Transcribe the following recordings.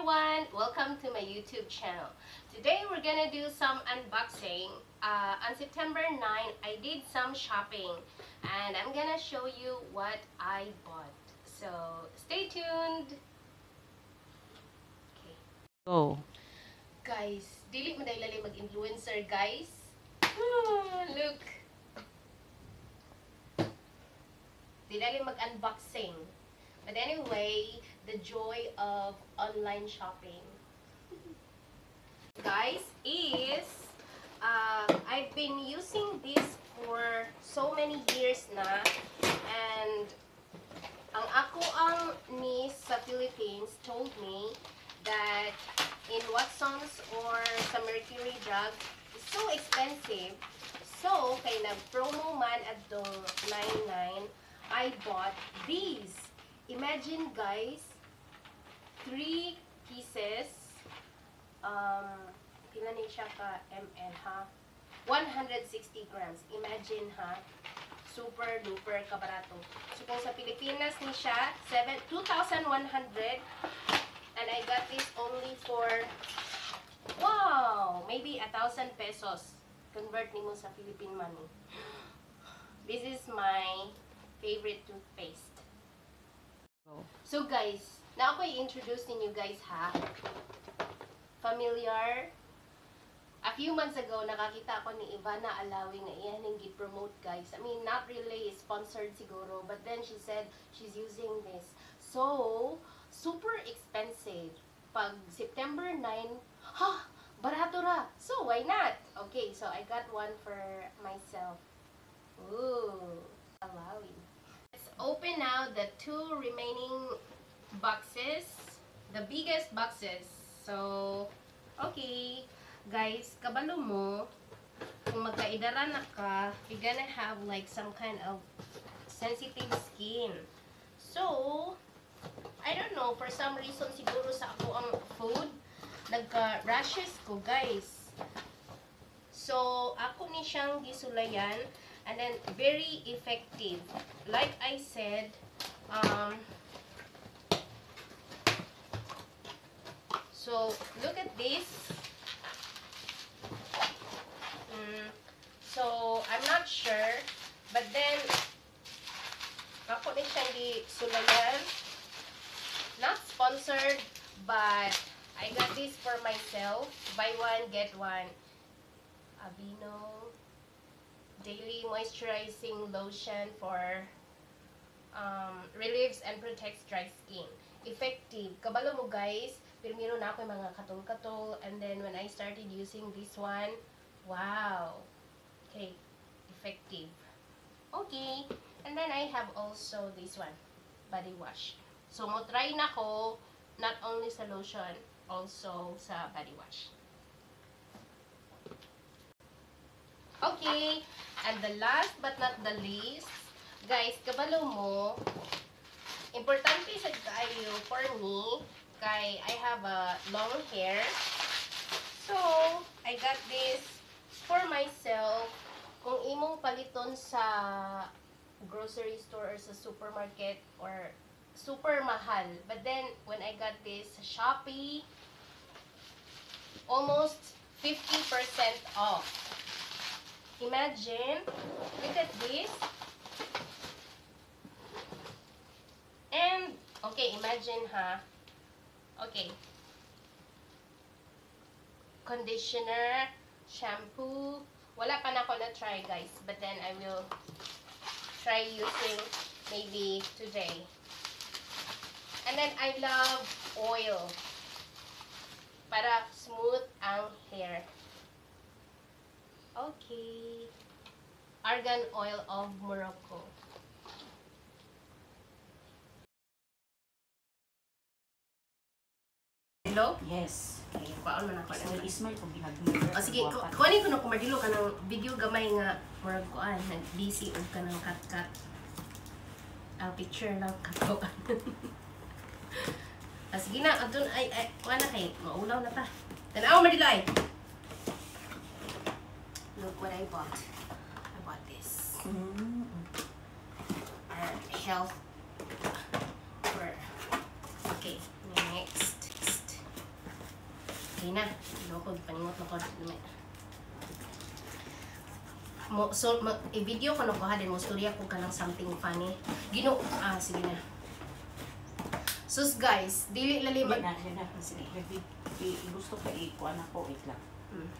everyone welcome to my youtube channel. Today we're gonna do some unboxing. Uh, on september 9 i did some shopping and i'm gonna show you what i bought. So stay tuned. Okay. Go. guys dili mo dahil mag-influencer guys. Ah, look. Di dali mag-unboxing. But anyway the joy of online shopping guys is uh, I've been using this for so many years na and ang ako ang niece sa Philippines told me that in Watson's or sa Mercury Drug is so expensive. So, kay nag-promo man at do 99, I bought these. Imagine guys, three pieces, um, pila ni siya ka ml ha? 160 grams. Imagine ha? Super duper kabarato. So, kung sa Pilipinas ni siya, 7 2,100 and I got this only for wow, maybe a thousand pesos. Convert nimo sa Philippine money. This is my favorite toothpaste. So guys, na ako i-introduce ninyo guys ha. Familiar? A few months ago, nakakita ako ni Ivana Alawi nga iyan yung gi-promote guys. I mean, not really sponsored siguro, but then she said she's using this. So, super expensive. Pag September 9, ha, barato ra. So, why not? Okay, so I got one for myself. Ooh, Alawi. Let's open now the two remaining boxes. The biggest boxes. So, okay. Guys, kabalo mo, kung magkaidara na ka, you're gonna have like some kind of sensitive skin. So, I don't know, for some reason siguro sa ako ang food, nagka-rashes ko, guys. So, ako ni siyang gisulayan, and then very effective. Like I said, um, so, look at this. Mm, so, I'm not sure, but then, ako ni siyang gisulayan. Not sponsored, but I got this for myself. Buy one, get one. Aveeno Daily Moisturizing Lotion for um, relieves and protects dry skin. Effective. Kabalo mo guys, pirmiro na ako yung mga katol-katol. And then when I started using this one, wow. Okay. Effective. Okay. And then I have also this one, body wash. So, mo try na ko not only sa lotion, also sa body wash. Okay, and the last but not the least, guys, kabalo mo, importante sa kayo for me, kay I have a long hair. So, I got this for myself. Kung imong paliton sa grocery store or sa supermarket or super mahal. But then, when I got this sa Shopee, almost 50% off. Imagine, look at this. And, okay, imagine ha. Okay. Conditioner, shampoo. Wala pa na ako na-try, guys. But then, I will try using maybe today. And then, I love oil. Para smooth ang hair. Okay. Argan oil of Morocco. Hello? Yes. Okay, paon man ako ng Ismail kung ginagmira. O sige, ku- kuhanin ko na kumadilo ka ng video gamay nga murag kuan, nag-busy og ka ng cut-cut. Ah, picture lang kato. ah, sige na, adun ay ay kuha na kay maulaw na ta. Tanaw madilo ay. Look what I bought. I bought this. Mm. Our health for Okay, next. Okay na. Ano ko, paningot na ko. Dumi. Mo, so, ma, i-video ko na ko ha, din mo storya ko ka ng something funny. Gino, ah, sige na. Sus guys, dili lali mag... na, na. Sige, gusto ka ikuan ako, wait lang. Hmm.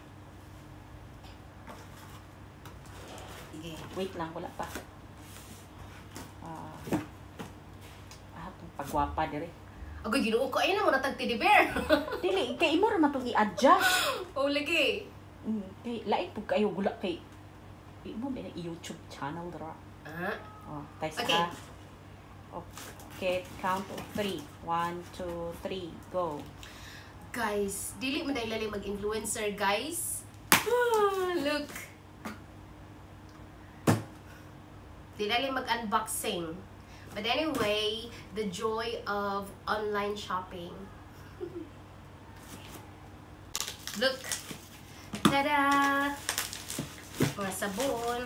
Sige. Wait lang, wala pa. Ah, ah, itong pagwapa dire. Agoy, ginoo ko. Ayun na mo natag teddy bear. Dili, kay imo ra man itong i-adjust. oh, lagi. Mm, kay lain pug kayo gula kay imo ba YouTube channel dra. Ah, Oh, tay Okay. sa. Okay, count of three. One, two, three, go. guys, dili man lali mag-influencer, guys. Ah, look. Dili mag-unboxing. But anyway, the joy of online shopping. Look. Tada! Mga sabon.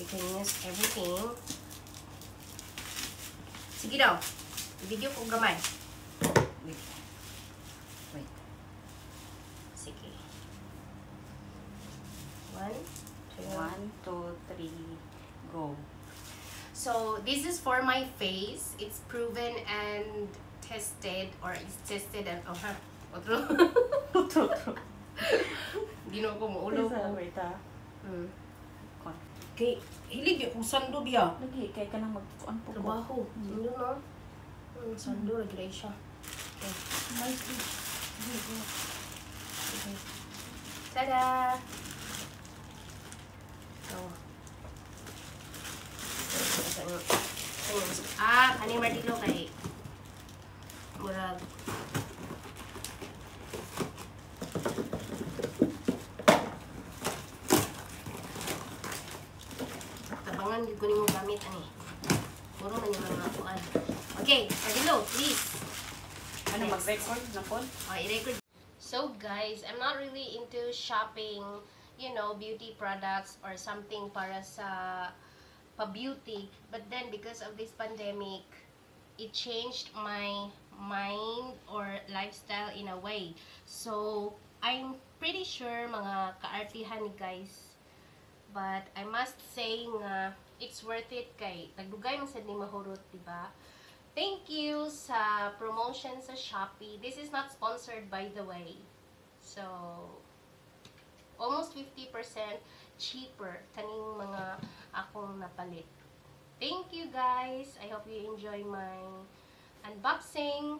We can use everything. Sige daw. I-video ko gamay. Wait. Wait. Sige. One, two. One, two, three, go. So this is for my face. It's proven and tested, or it's tested and oh ha, otro. True, true. Di na ako maulo ko. Wait ah. Hmm. Kon. Kay hilig yung kung sando biya. Lagi, kay ka nang magpuan po ko. Trabaho. Sando no? Hmm, sando lagi rin siya. Okay. May Okay. Tada! Oh. Ah, kani Martilo kay murag Tabangan gyud ko nimo gamit ani. Puro man yung mga kuan. Okay, Martilo, please. Ano, mag-record na po? Oh, i-record. So guys, I'm not really into shopping, you know, beauty products or something para sa pa-beauty. But then because of this pandemic, it changed my mind or lifestyle in a way. So, I'm pretty sure mga kaartihan ni guys. But I must say nga it's worth it kay nagdugay man sad ni mahurot, di ba? Thank you sa promotion sa Shopee. This is not sponsored by the way. So, almost 50% cheaper kaning mga akong napalit. Thank you guys. I hope you enjoy my unboxing.